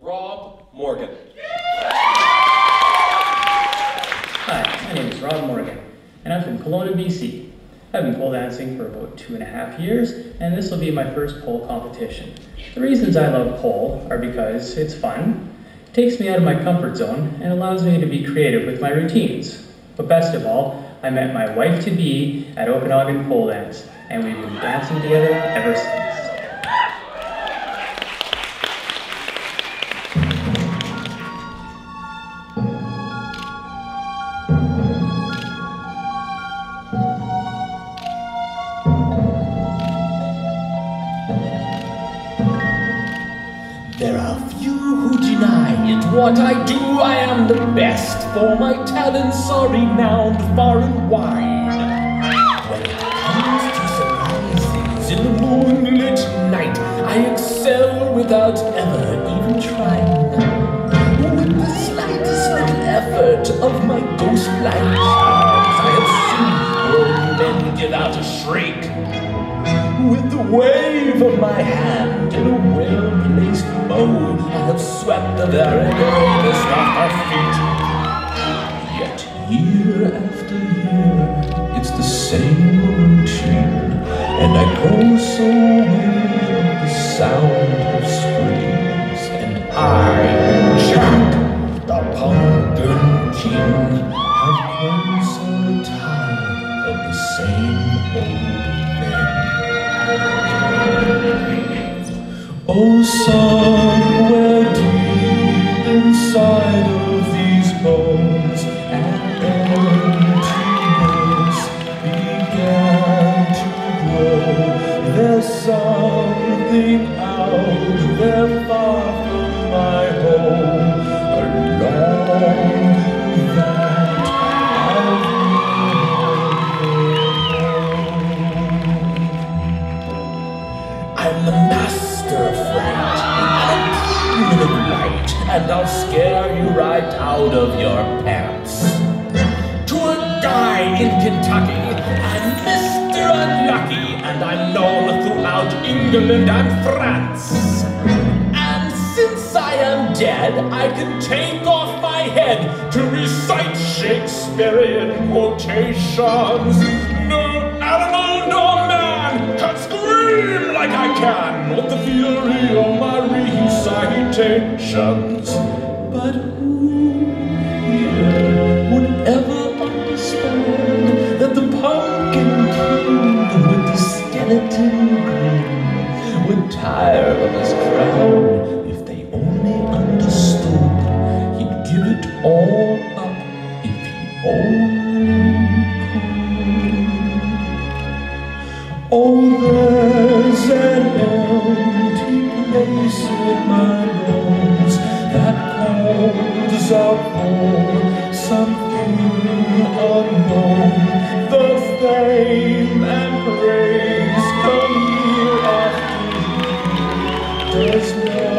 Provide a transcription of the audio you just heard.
Rob Morgan. Hi, my name is Rob Morgan, and I'm from Kelowna, BC. I've been pole dancing for about two and a half years, and this will be my first pole competition. The reasons I love pole are because it's fun, takes me out of my comfort zone, and allows me to be creative with my routines. But best of all, I met my wife-to-be at Okanagan Pole Dance, and we've been dancing together ever since. What I do, I am the best. For my talents are renowned far and wide. When it comes to surprises in the moonlit night, I excel without ever even trying. With the slightest little effort of my ghost-like I have seen grown men give out a shriek. With the wave of my hand in a well-placed bow, I have swept the very bravest off my feet. Yet year after year, it's the same routine, and I grow so weary of the sound Oh, somewhere deep inside of these bones, an emptiness began to grow. There's something out there master fright, and a demon light, and I'll scare you right out of your pants. To a guy in Kentucky, I'm Mr. Unlucky, and I'm known throughout England and France. And since I am dead, I can take off my head to recite Shakespearean quotations. No animal scream like I can. With the fury of my recitations. But who here would ever understand that the pumpkin king with the skeleton grin would tire of his crown? If they only understood he'd give it all up if he only Oh, place in my bones that cold is out for something unknown. The fame and praise come year after year. There's no